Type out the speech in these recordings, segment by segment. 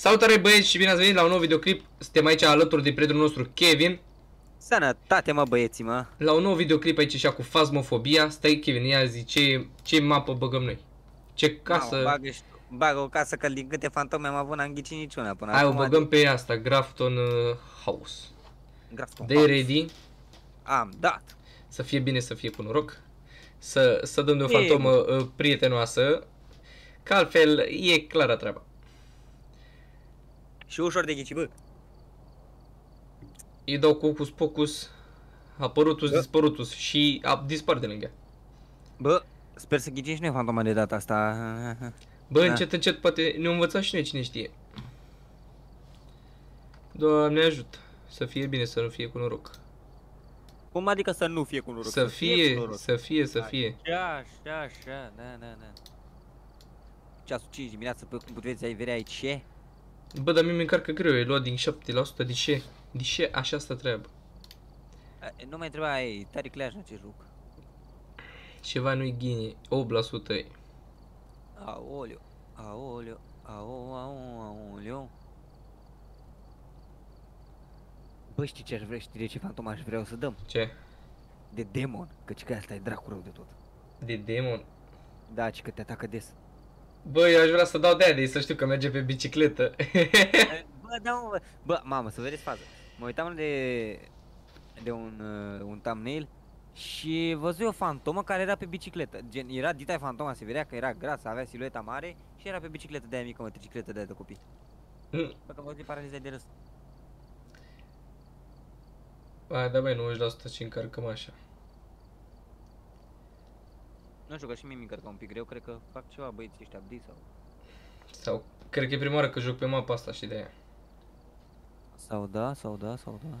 Salutare băieți și bine ați venit la un nou videoclip. Suntem aici alături de prietenul nostru Kevin. Sănătate mă băieții mă. La un nou videoclip aici și cu Phasmophobia. Stai Kevin, ia zi ce, ce mapă băgăm noi. Ce casă... Mamă, bagă, și- bagă o casă că din câte fantome am avut n-am ghicit niciuna până Hai o acum. băgăm pe asta, Grafton uh, House. Grafton Dai House. ready. Am dat. Să fie bine, să fie cu noroc. Să, să dăm de o E, fantomă uh, prietenoasă. Că altfel e clară treaba. Și ușor de ghici, bă. Îi dau cu Hocus Pocus. Apărutus, Da. dispărutus și a, dispar de lângă ea. Bă, sper să ghicim și noi fantoma de data asta. Bă, Da. încet, încet, poate ne învăța și noi cine știe. Doamne ajută. Să fie bine, să nu fie cu noroc. Cum adică să nu fie cu noroc? Să fie, cu noroc. să fie, să fie. Așa, așa, așa, da, da, da. Ceasul 5 dimineața, pe cum puteți ai vedea aici ce? Bă, dar mie mi încarcă greu, e luat din 7%, de ce? De ce așa asta treabă? A, Nu mai treba, e tare clash în acest joc. Ceva nu-i ghine, 8% e. Aoleu, aoleu, aoleu, aoleu. Bă, știi ce aș vrea, știi de ce fantoma aș vrea să dăm? Ce? De demon, căci că asta e dracu rău de tot. De demon? Da, ci că te atacă des. Bă, eu aș vrea să dau de să știu că merge pe bicicletă. bă, da, mă, bă. bă, mamă, să vedeți fază. Mă uitam de, de un, uh, un thumbnail și văzui o fantomă care era pe bicicletă. Gen, era dita fantoma, se vedea că era grasă, avea silueta mare și era pe bicicletă de aia mică, mă, bicicletă de aia de copii. Mm. Bă, că văzui paraliza de râs. Hai, da băi, 90% și încărcăm așa. Nu știu, că și mie mi încărcă un pic greu, cred că fac ceva băieții ăștia update sau... Sau, cred că e prima oară că joc pe mapa asta și de aia. Sau da, sau da, sau da.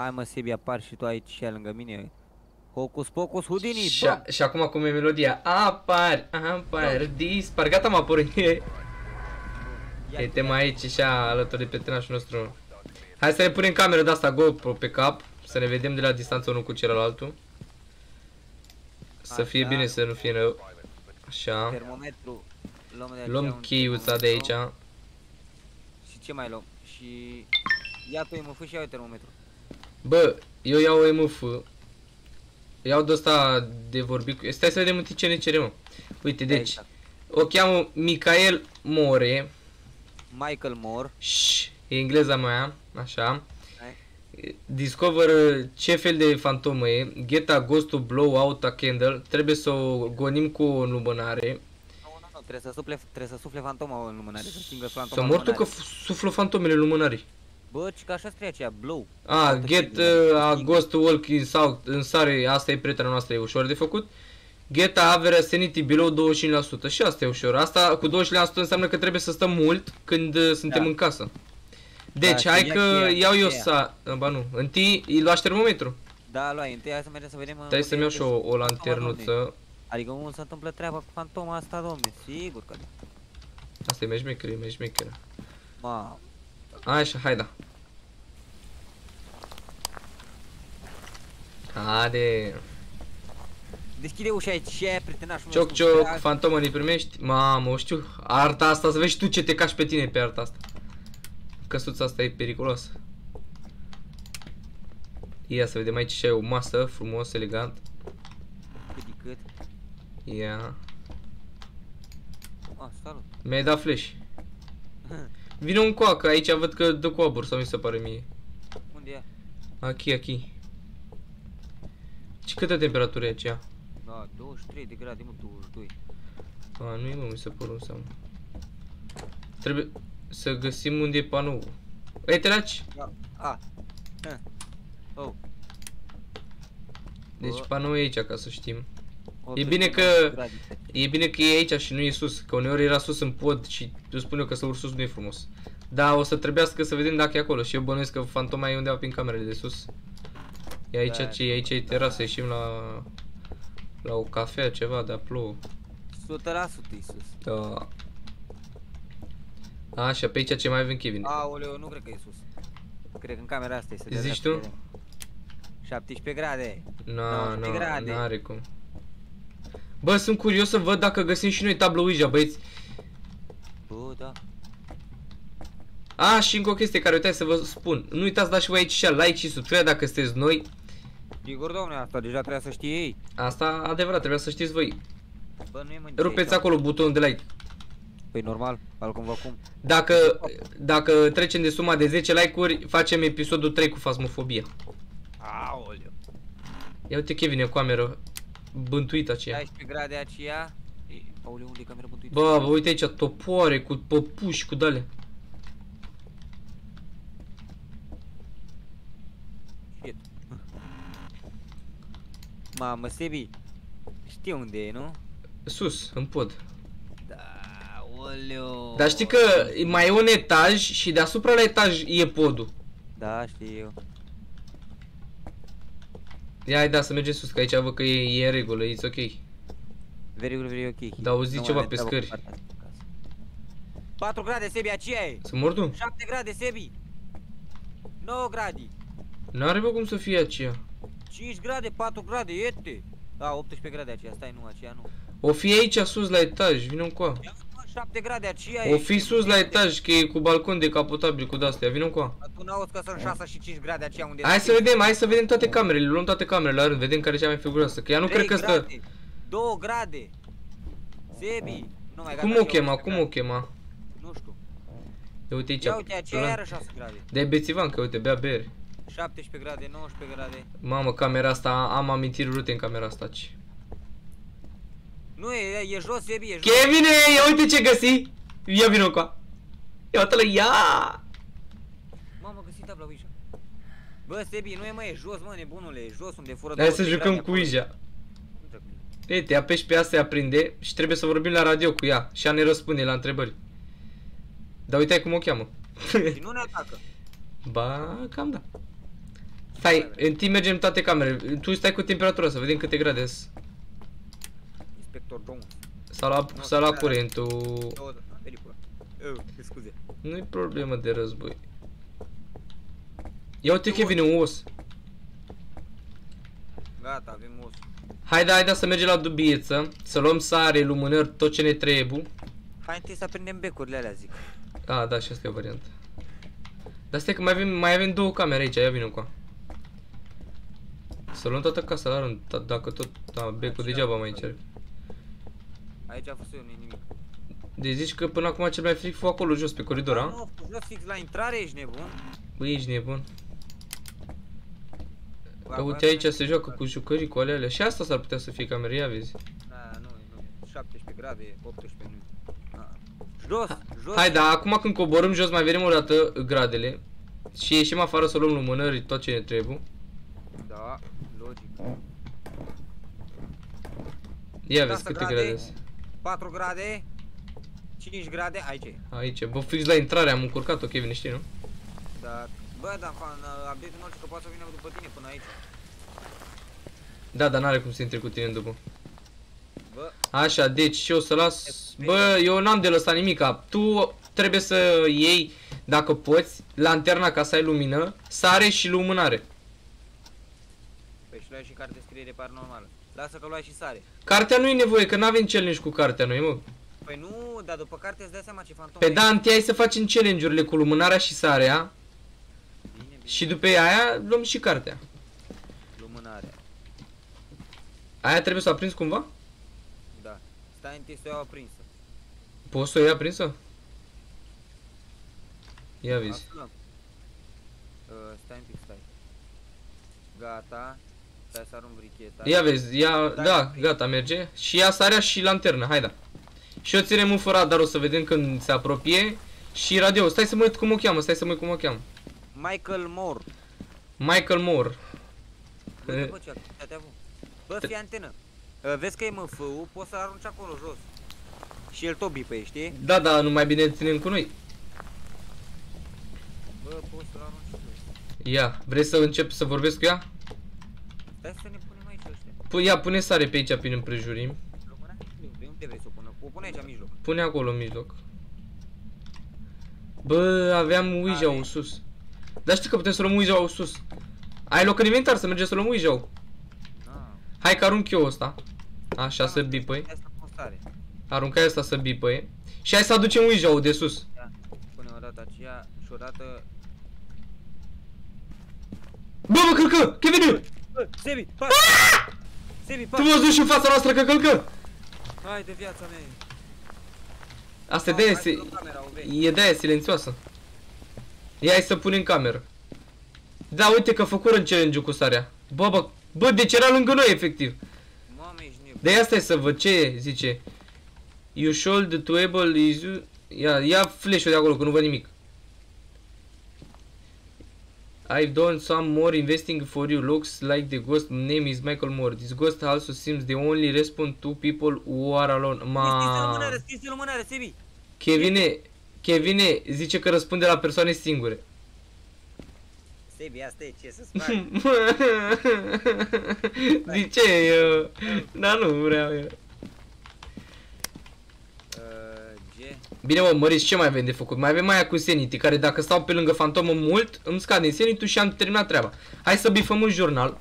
Hai mă, Sebi, apar și tu aici și lângă mine. Hocus pocus Houdini, Și, bă! a, și acum cum e melodia Apar, apar, dispar Gata m-a apărut Ia- E tema aici și alături de prietenașul nostru Hai să ne punem camera de asta GoPro pe cap Să ne vedem de la distanță unul cu celălaltul Să fie Așa. bine să nu fie rău Așa Termometru. Luăm, de Luăm aceea un cheiuța de aici termometru. Și ce mai luăm? Și... Ia tu mă și iau termometru. Bă, eu iau MF Iau de ăsta de vorbit cu... Stai să vedem întâi ce ne cere mă Uite, deci Exact. O cheamă Michael More Michael Moore. Shh, e engleza mea, așa. Hai. Discover uh, ce fel de fantomă e, get a ghost to blow out a candle, trebuie să o gonim cu o lumânare, Nu, nu, nu, trebuie să sufle, trebuie să sufle fantoma în lumânare, să stingă fantoma să în mor tu că lumânare. f- suflă fantomele lumânării. Bă, ci că așa scrie aceea, blow. A, Altă get chestie, uh, a stingă. ghost to walk in south, în sare, asta e prietena noastră, e ușor de făcut. Get a average sanity below 25% și asta e ușor. Asta cu 25% înseamnă că trebuie să stăm mult când uh, suntem Da. în casă. Deci, și hai ia că cheia, iau eu cheia. să... Ba nu, întâi îi luași termometru. Da, luai, întâi hai să mergem să vedem... Stai unde să-mi iau e și o, o fantoma, lanternuță. domne. Adică unde se întâmplă treaba cu fantoma asta, domne, sigur că da. Asta e matchmaker, e matchmaker. Ma, Așa, hai da. Haide. deschide ușa aici, ce prietenașul Cioc, nostru, cioc, drag. fantomă ne primești? Mamă, o știu. Arta asta, să vezi și tu ce te cași pe tine pe arta asta. Căsuța asta e periculoasă. Ia să vedem aici și ai o masă, frumos, elegant. Cât de cât. Ia. Ah, salut. Mi-ai dat flash. Vine un coacă, aici văd că dă cu abur, sau mi se pare mie. Unde e? Achi, achi. Și câtă temperatură e aceea? Da, 23 de grade, mă, 22. A, nu e mă, mi se pare înseamnă. Trebuie să găsim unde e panou. Ei, traci! Da. A. Ah. Oh. Deci Bă. panou e aici, ca să știm. O, E bine 32 că- grade. E bine că e aici și nu e sus, că uneori era sus în pod și tu spune că să urci sus nu e frumos. Da, o să trebuiască să vedem dacă e acolo și eu bănuiesc că fantoma e undeva prin camerele de sus. E aici Da, ce e aici e terasă, ieșim la la o cafea, ceva, de plouă. 100% e sus. Da. Așa, pe aici ce mai avem Kevin? Aoleu, nu cred că e sus. Cred că în camera asta este. de Zici dreapta, tu? vedem. 17 grade. Na, 19 na, grade. n-are cum. Bă, sunt curios să văd dacă găsim și noi tablou Ouija, băieți. Bă, da. A, și încă o chestie care uitați să vă spun. Nu uitați dați și voi aici și like și subscribe dacă sunteți noi. Sigur, domne, asta deja trebuia să știe ei. Asta adevărat, trebuia să știți voi. Bă, nu e mă Rupeți acolo butonul de like. Păi normal, altcumva cum. Dacă, dacă trecem de suma de 10 like-uri, facem episodul 3 cu fasmofobia. Aoleu. Ia uite Kevin e cu cameră bântuită aceea. 16 grade aceea. E, Aoleu, unde e camera bântuită? Bă, bă, uite aici topoare cu păpuși cu dale. Shit. Mamă, Sebi. Știi unde e, nu? Sus, în pod. Da, oleu. Dar știi că mai e un etaj și deasupra la etaj e podul. Da, știu eu. Ia, hai, da, să mergem sus, că aici văd că e, e în regulă, it's ok. Very good, very ok. Da, auzi Nu ceva mai pe treabă scări. cu partea asta acasă. 4 grade, Sebi, aceea e. Să mor tu? 7 grade, Sebi. 9 grade. N-are bă cum să fie aceea. 5 grade, 4 grade, iete. Da, 18 grade aceea, stai, nu, aceea nu. O fi aici sus la etaj, vină încoa. Ia mă, 7 grade, aceea e. O fi sus la etaj, că e cu balcon decapotabil cu de-astea, vină încoa. Dar Tu n-auzi că sunt 6 și 5 grade aceea unde Hai să vedem, hai să vedem toate camerele, luăm toate camerele la rând, vedem care e cea mai figuroasă, că ea nu cred că stă... 2 grade. Sebi. Nu mai Cum gata, o și chema, 18 cum o grade. chema? Nu știu. Ia uite aici. Ia uite, aceea iară 6 grade. De bețivan, că uite, bea bere. 17 grade, 19 grade. Mamă, camera asta, am amintiri urâte în camera asta. ce. Nu, e, e jos, Sebi, e jos. Kevine, ia uite ce găsi! Ia vină cu Ia uite-l, ia! Mamă, găsit tabla Ouija. Bă, Sebi, nu e mă, e jos, mă, nebunule, e jos unde fură Hai 20 să de jucăm grade cu acolo. Ouija. Nu trebuie. Ei, te apeși pe asta, se aprinde și trebuie să vorbim la radio cu ea. Și ea ne răspunde la întrebări. Dar uite cum o cheamă. Și nu ne atacă. ba, cam da. Stai, în timp mergem în toate camerele. Tu stai cu temperatura să vedem câte grade sunt. Inspector Jones. S-a luat, s-a luat curentul. Două, a venit până. Eu, scuze. Nu-i problemă de război. Ia uite că vine un os. Gata, avem os. Haide, haide să mergem la dubieță, să luăm sare, lumânări, tot ce ne trebuie. Hai întâi să prindem becurile alea, zic. Ah, da, și asta e o variantă. Dar stai că mai avem, mai avem două camere aici, ia vină cu Să luăm toată casa la rând, da- dacă tot, da, becul Așa, degeaba mai da. Cer. Aici a fost eu, nu nimic. Deci zici că până acum cel mai fric fu acolo jos pe coridor, Da, a? Nu, jos fix la intrare, ești nebun. Băi, ești nebun. Bă, Că acum uite aici avem- se joacă cu jucării, cu alea alea. Și asta s-ar putea să fie camera, ia vezi. Da, nu, nu. 17 grade, 18 nu. Da. Jos, jos. Hai, da, acum când coborâm jos mai vedem o dată gradele. Și ieșim afară să luăm lumânări, tot ce ne trebuie. Da, logic. Ia Da, vezi să câte grade. grade sunt. 4 grade, 5 grade, aici e. Aici, bă, fix la intrare am încurcat-o, Kevin, știi, nu? Da, bă, dar fan, update în orice că poate să vină după tine până aici. Da, dar n-are cum să intre cu tine în după. Bă, Așa, deci și eu să las... Bă, eu n-am de lăsat nimica. Tu trebuie să iei, dacă poți, lanterna ca să ai lumină, sare și lumânare. Păi și luai și carte de scriere paranormală. Lasă că luai și sare. Cartea nu e nevoie, că n-avem challenge cu cartea noi, mă. Păi nu, dar după carte îți dai seama ce fantom Pe e. da, întâi hai să facem challenge-urile cu lumânarea și sarea Bine, bine. și după aia luăm și cartea. Lumânarea. Aia trebuie să o aprinzi cumva? Da. Stai întâi să o iau aprinsă. Poți să o iei aprinsă? Ia vezi. Aflăm. Uh, stai un pic, stai. Gata. Stai să arunc bricheta. Ia vezi, ia, Da, da, e gata, merge. Și ia sarea și lanternă, hai da. Și eu ținem un radar, o să vedem când se apropie. Și radio, stai să mă uit cum o cheamă, stai să mă uit cum o cheamă. Michael Moore. Michael Moore. Bă, E. bă, ce activitate a avut. Bă, fii antenă. Uh, vezi că e MF-ul, poți să-l arunci acolo jos. Și el tot bipăie, știi? Da, da, nu mai bine ținem cu noi. Bă, poți să-l arunci jos. Ia, vrei să încep să vorbesc cu ea? Stai să ne punem aici ăștia. Păi ia, pune sare pe aici prin împrejurim. Lumâna? De unde vrei să o pună? O pune aici în mijloc. Pune acolo în mijloc. Bă, aveam Ouija-ul Are. sus. Dar știi că putem să luăm Ouija-ul sus. Ai loc în inventar să mergem să luăm Ouija-ul. Ah. Hai că arunc eu ăsta. Așa să bipăi. Hai să pun stare. Aruncai asta să bipăie. Și hai să aducem Ouija-ul de sus. Ia, pune o dată aceea și și odată... Bă, mă, călcă! Kevin! Bă, Sebi, pas! Sebi, pas! Tu m-ai văzut și în fața noastră că călcă! Hai de viața mea! Asta Mamă, de-aia hai se... să luăm camera, o vei. E de-aia silențioasă. Ia hai să punem cameră. Da, uite că făcură challenge-ul cu sarea. Bă, bă, bă, deci era lângă noi, efectiv. Mamă, ești nebun. De asta e să văd ce zice. You should to able is you... Ia, ia flash-ul de acolo, că nu văd nimic. I've done some more investing for you. Looks like the ghost name is Michael Moore. This ghost also seems the only respond to people who are alone. Scris în Ma... lumânare, scris în lumânare, Sebi! Kevine, Kevine zice că răspunde la persoane singure. Sebi, asta e ce să-ți fac? Zice eu. Dar nu vreau eu. Uh, G. Bine mă, Măriș, ce mai avem de făcut? Mai avem aia cu Sanity, care dacă stau pe lângă fantomă mult, îmi scade Sanity și am terminat treaba. Hai să bifăm un jurnal.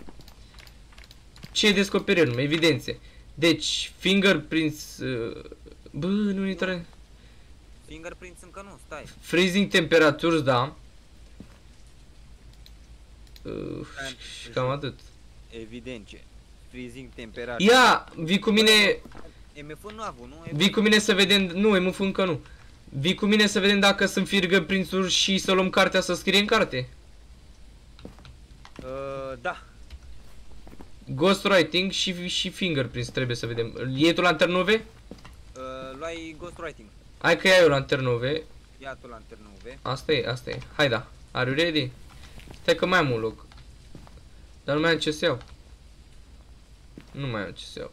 Ce descoperim? Evidențe. Deci, fingerprints... Uh, bă, nu ne tare. Fingerprints încă nu, stai. Freezing temperatures, da. Uh, Stai, și cam atât. Evident ce. Freezing temperatură. Ia, vii cu mine, MF nu a avut, nu? vii cu mine să vedem, nu, e mă încă nu. Vii cu mine să vedem dacă sunt fingerprints-uri și să luăm cartea să scrie în carte. Uh, da. Ghostwriting și, și fingerprints trebuie să vedem. Iei tu lanternove? Uh, luai ghostwriting. Hai că iau eu lanternove. Ia tu lanternă UV. Asta e, asta e. Hai da. Are you ready? Stai că mai am un loc. Dar nu mai am ce să iau. Nu mai am ce să iau.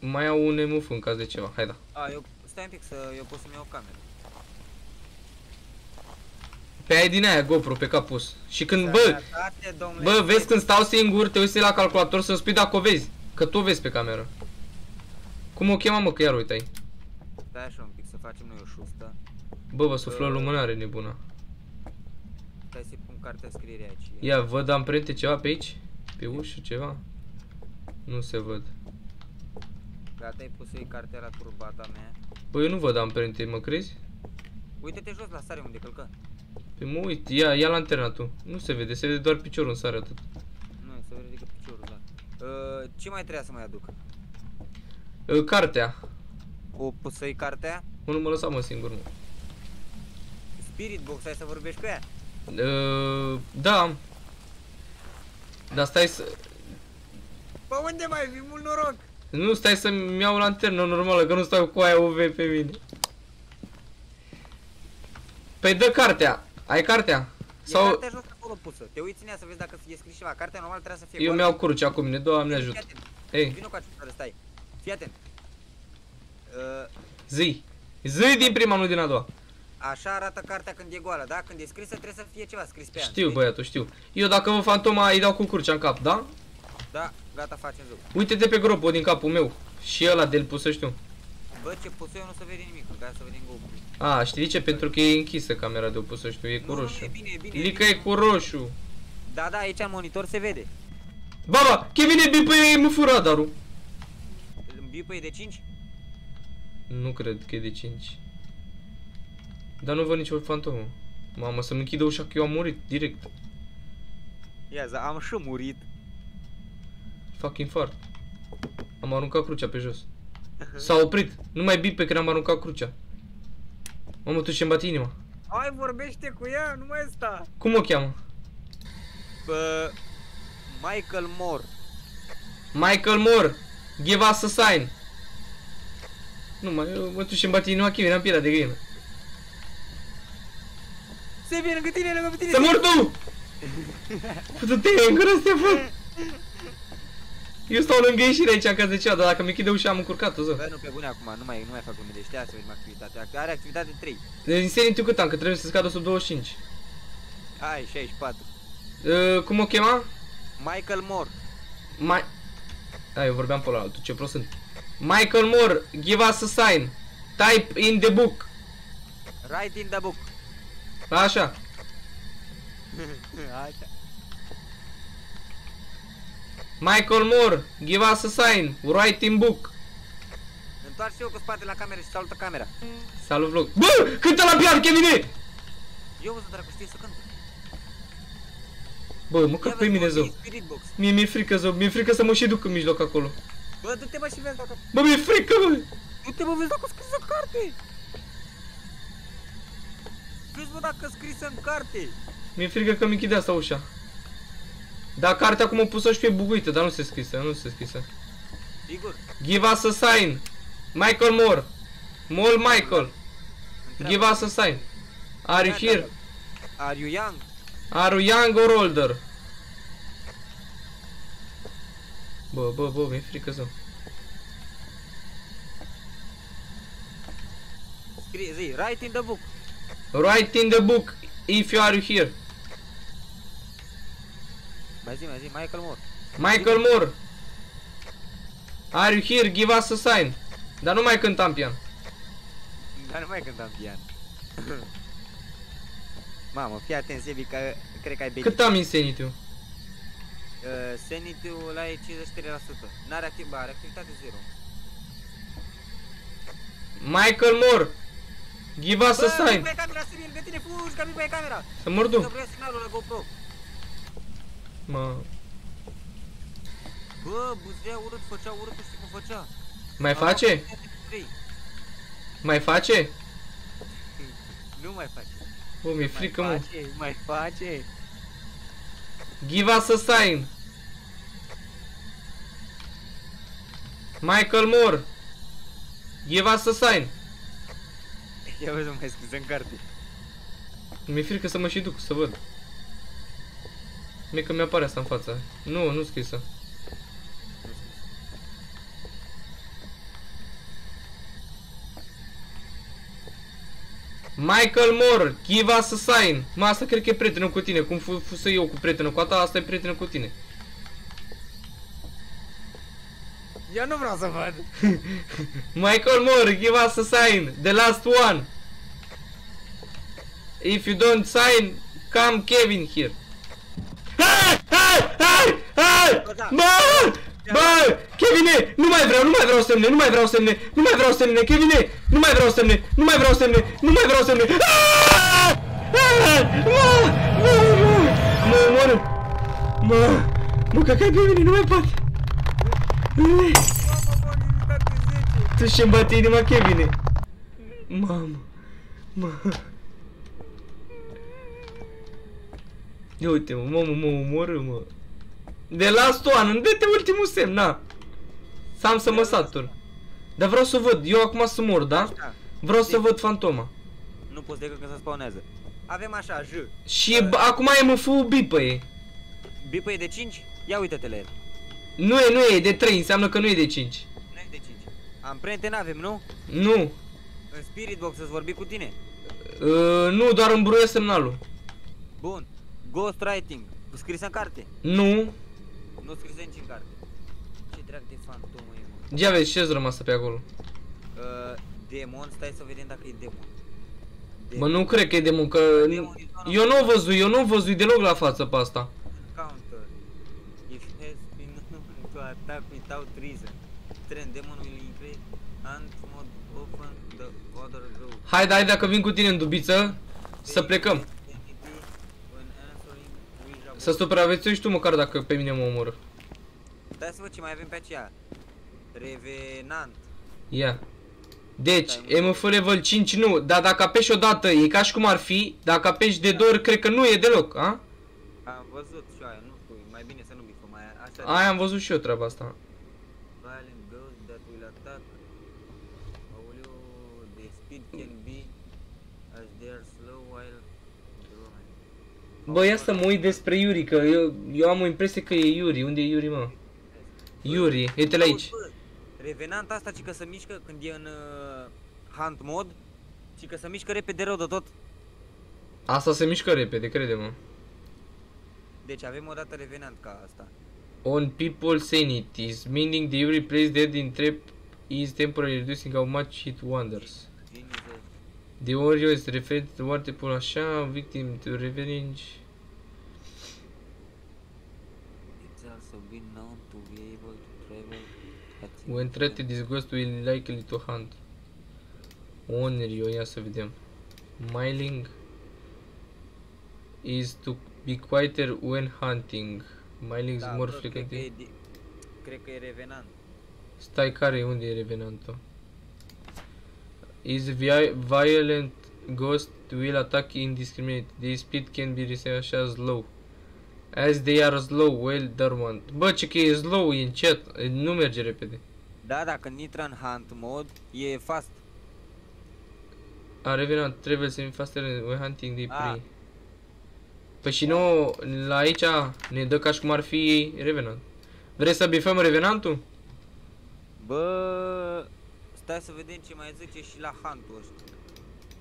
Mai au un MF în caz de ceva. Hai da. A, eu, stai un pic să, eu pot să-mi iau cameră. Pe ai din aia GoPro pe cap pus. Și când, bă, Sănătate, domnule. bă, vezi când stau singur, te uiți la calculator să-mi spui dacă o vezi. Că tu o vezi pe cameră. Cum o chema mă, că iar uitai. Stai așa un pic să facem noi o șustă. Bă, vă suflă lumânare nebuna. Stai să-i pun cartea scriere aici. Ia, văd amprente ceva pe aici? Pe ușă ceva? Nu se văd. Gata, ai pus ei cartea la turbata mea. Bă, eu nu văd amprente, mă crezi? Uite-te jos la sare unde călcă. Pe mă uit, ia, ia lanterna tu. Nu se vede, se vede doar piciorul în sare atât. Nu, se vede decât piciorul, da. Uh, ce mai trebuia să mai aduc? Uh, Cartea. O pus să-i cartea? Mă, nu mă lăsa mă singur, mă. Spirit box, ai să vorbești cu ea? Uh, da. Dar stai să... Bă, unde mai vii? Mult noroc! Nu, stai să-mi iau lanternă normală, că nu stau cu aia UV pe mine. Păi dă cartea. Ai cartea? Sau... E Sau cartea jos acolo pusă. Te uiți în ea să vezi dacă e scris ceva. Cartea normal trebuie să fie eu goală. mi-au crucea cu mine, doamne Fii ajută. atent. Ei, Vino cu această, stai. Fii atent. Uh, zi. Zi din prima, nu din a doua. așa arată cartea când e goală, da? Când e scrisă trebuie să fie ceva scris pe ea. Știu, înțelegi? băiatul, știu. Eu dacă vă fantoma îi dau cu crucea în cap, da? Da, gata, facem joc. Uite-te pe gropo din capul meu. Și ăla de-l pus să știu. Bă, ce pus eu nu se vede nimic, ca să vedem GoPro. A, știi de ce? Pentru că e închisă camera de pus să știu, e cu Nu, nu, roșu. e bine, e bine. e Lică bine. e cu roșu. Da, da, aici în monitor se vede. Baba, Kevin e bine pe mă fură radarul. Bipă e de 5? Nu cred că e de 5. Dar nu văd nicio fantomă. Mamă, să-mi închidă ușa că eu am murit direct. Ia, za, am și murit. Fac infart. Am aruncat crucea pe jos. S-a oprit. Nu mai bip pe când am aruncat crucea. Mamă, tu și-mi bate inima. Hai, vorbește cu ea, nu mai sta. Cum o cheamă? Bă, Michael Moore. Michael Moore, give us a sign. Nu mai, eu mă tu și-mi bate inima, Kevin, am pielea de găină. Se vine lângă tine, lângă tine. Să mor tu! Du-te în gură, Stefan! Eu stau lângă ieșire aici în caz de cea, dar dacă mi închide ușa am încurcat-o, ză. Bă, nu pe bune acum, nu mai, nu mai fac glume, deci stai să vedem activitatea. Are activitate 3. Din serii tu cât am, că trebuie să scadă sub 25. Hai, 64. Uh, cum o chema? Michael Moore. Mai... A, eu vorbeam pe ăla altul, ce prost sunt. Michael Moore, give us a sign. Type in the book. Write in the book. Așa. Așa. Michael Moore, give us a sign. Write in book. Întoarce eu cu spatele la cameră și salută camera. Salut vlog. Bă, cântă la pian, Kevin! Eu văzut dracu știe să cântă. Bă, mă cac pe mine zău. Spirit box. Mie mi-e frică zău, mi-e frică să mă și duc în mijloc acolo. Bă, du-te mă și vezi dacă... Bă, mi-e frică, bă! Du-te mă, vezi dacă scris în carte! Vezi mă dacă scris în carte! Mi-e frică că mi închide asta ușa. Da, cartea acum o pus-o și fie buguită, dar nu se scrisă, nu se scrisă. Sigur? Give us a sign. Michael Moore. Mall Michael. Întreabă. Give us a sign. Are you here? Are you young? Are you young or older? Bă, bă, bă, mi-e frică zău. Scrie, zi, write in the book. Write in the book if you are here. Mai zi, mai zi, Michael Moore. Michael Moore. Are you here? Give us a sign. Dar nu mai cântam pian. Dar nu mai cântam pian. Mamă, fii atent, Sebi, că cred că ai beat. Cât am insanity Uh, Sanity-ul ăla e 53%. N-are activ, ba, are activitate 0. Michael Moore. Give us a Bă, sign. pe camera, Sebi, lângă tine, fugi, că pe camera. Să mor Că du. vrea semnalul la GoPro. Mă. Bă, buzea urât, făcea urât, nu știu cum făcea. Mai Am face? activitate trei. Mai face? Nu mai face. Bă, mi-e frică, mă. Mai face, mai face. Give us a sign. Michael Moore. Give us a sign. Ia vezi, mai scris în carte. Mi-e frică să mă și duc, să văd. Mie că mi-apare asta în față. Nu, nu scrisă. Michael Moore, give us a sign. Mă, asta cred că e prietenă cu tine. Cum fu- fusă eu cu prietenă cu a ta, asta e prietenă cu tine. Eu nu vreau să văd. Michael Moore, give us a sign. The last one. If you don't sign, come Kevin here. Hai! Hai! Hai! Hai! Bă! Bă! Kevine! Nu mai vreau, nu mai vreau semne, nu mai vreau semne, nu mai vreau semne, Kevine! Nu mai vreau semne, nu mai vreau semne, nu mai vreau semne. Ah! Ah! Mă! Mă! Mă! Mă omoră! Mă! Mă căcai pe mine, nu mai pot! Mamă, bă, limitat cu 10. Tu și-mi bate inima, Kevine. Mamă. Mamă. Ia uite mă, mamă, mă omoră, mă. De last one, dă-te ultimul semn, na. Să am să mă satur. Dar vreau să văd, eu acum să mor, da? Da. Vreau să văd fantoma. Nu poți decât când se spawnează. Avem așa, J. Și e, b- acum e MF-ul bipă e. Bipă e de 5? Ia uite-te la el. Nu e, nu e, e de 3, înseamnă că nu e de 5. Nu e de 5. Amprente n-avem, nu? Nu. În Spirit Box să-ți vorbi cu tine. Uh, nu, doar îmbruie semnalul. Bun. Ghostwriting. Scris în carte. Nu. Nu scris nici în carte. Ce drag de fantomă e, mă. Ia vezi ce-ți rămasă pe acolo. Uh, demon, stai să vedem dacă e demon. Bă, nu cred că e demon, că... Eu nu o văzui, eu nu o văzui deloc la față pe asta. Counter. If has been to attack without reason. Trend demon will increase and mod open the other road. Hai, dai, dacă vin cu tine în dubiță, să plecăm. When answering Ouija Să supraviețuiești tu măcar dacă pe mine mă omoră. Stai să văd ce mai avem pe aceea. Revenant. Ia. Deci, MF level 5 nu, dar dacă apeși odată e ca și cum ar fi, dacă apeși de două ori cred că nu e deloc, a? Am văzut și eu aia, nu știu, mai bine să nu bifăm aia. Așa Aia am văzut și eu treaba asta. Violent ghost that will attack. Aoleu, the speed can be as they are slow while drawing. Bă, ia să mă uit despre Yuri, că eu, eu am o impresie că e Yuri. Unde e Yuri, mă? Yuri, uite-l aici. Auzi, bă, Revenant asta, ci că se mișcă când e în uh, hunt mod, ci că se mișcă repede rău de tot. Asta se mișcă repede, crede-mă. Deci avem o dată Revenant ca asta. On people sanities, meaning the Yuri placed dead in trap is temporarily reducing how much it wonders. Gin is a The Oreo is referred to multiple așa, victim to revenge. It's also been known to be able to travel at When threatened, this ghost will likely to hunt. Onerio, ia să vedem. Myling. is to be quieter when hunting. My legs Da, more bă, cred că frequently. e, di- cred că e revenant. Stai care, unde e revenantul? Is vi violent ghost will attack indiscriminate. The speed can be reset așa slow. As they are slow, well dormant. Bă, ce că e slow, e încet, e- nu merge repede. Da, dacă intră în hunt mod, e fast. A revenant, trebuie să faster when hunting the Ah. prey. Păi și nu, la aici ne dă ca și cum ar fi revenant. Vrei să bifăm revenantul? Bă, stai să vedem ce mai zice și la huntul ăsta.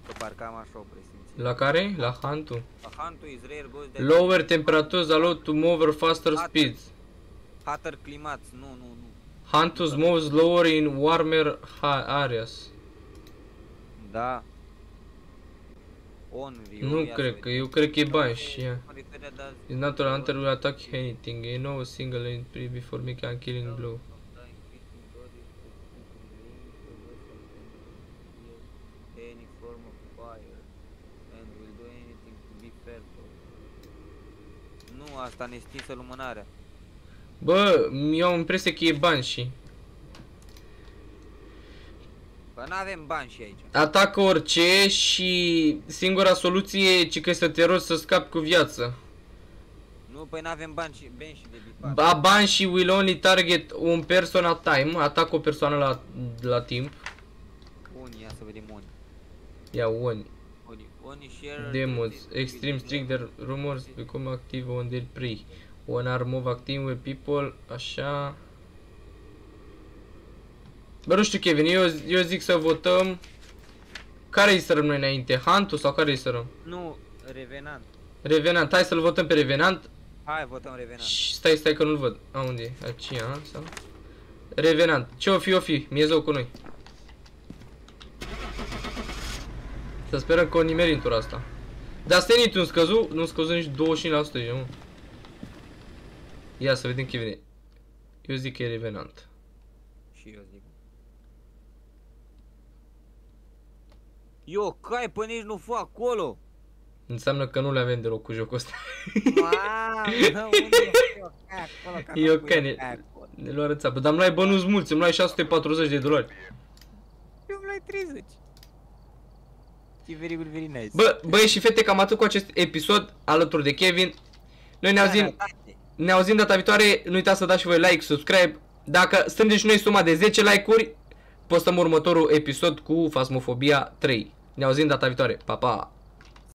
Că parcă am așa o presimțire. La care? La huntul. La huntul is rare ghost that Lower temperatures allow to move at faster Hotter. speeds. Hotter climates, nu, nu, nu. Huntus moves lower in warmer ha- areas. Da. On view, Nu ia să cred că, vedem. eu cred că e bani și ea. Mă referea, dar- Is natural hunter will attack anything. You know a single entry before making a killing blow. Any form of fire and will do anything to be fair for Nu, asta ne stinsă lumânarea. Bă, eu am impresia că e bani și. Bă, n-avem bani și aici. Atacă orice și singura soluție e ci că să te rogi să scapi cu viață. Nu, păi n-avem bani și, bani și de bipat. Ba, bani și will only target un person at time. Atacă o persoană la, la timp. Unii, ia să vedem unii. Ia one. Unii, unii share... Demos. Extreme strict their rumors become active on their prey. One are move active with people. Așa. Bă, nu știu, Kevin, eu, eu zic să votăm. Care îi sărăm noi înainte? Huntul sau care îi sărăm? Nu, Revenant. Revenant. Hai să-l votăm pe Revenant. Hai, votăm Revenant. Și stai, stai că nu-l văd. A, unde e? Aici, a, sau? Revenant. Ce o fi, o fi. Miezou cu noi. Să sperăm că o nimeri în tura asta. Dar stai nu scăzu, nu scăzu nici 25% deja, mă. Ia să vedem ce vine. Eu zic că e Revenant. Și eu zic. Eu, cai, pă nici nu fă acolo! Înseamnă că nu le avem deloc cu jocul ăsta. Mamă, unde e eu, cai acolo, că E nu ok, pui ne- cai acolo. Ne luă rățapă. Dar îmi luai bănuți mulți, îmi luai 640 de dolari. Eu îmi luai 30. E very good, very nice. Bă, băieți și fete, cam atât cu acest episod alături de Kevin. Noi ne auzim, ne auzim data viitoare. Nu uitați să dați și voi like, subscribe. Dacă strângem și noi suma de 10 like-uri, postăm următorul episod cu Fasmofobia 3. Ne auzim data viitoare. Pa, pa!